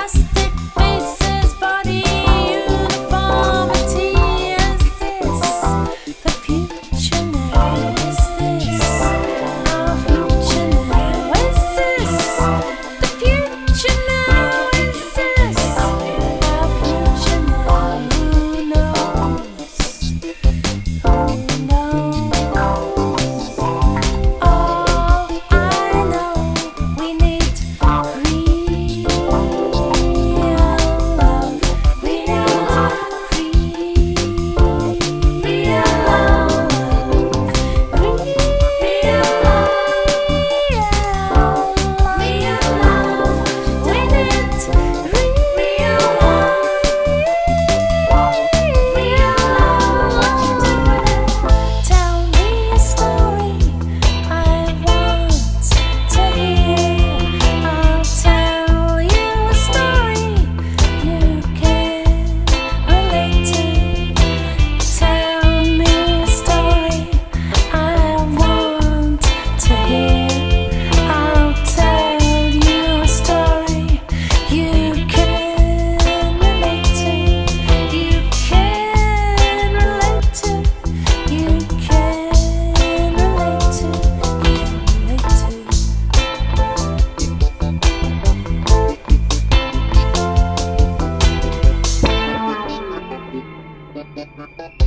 fantastic. Bye.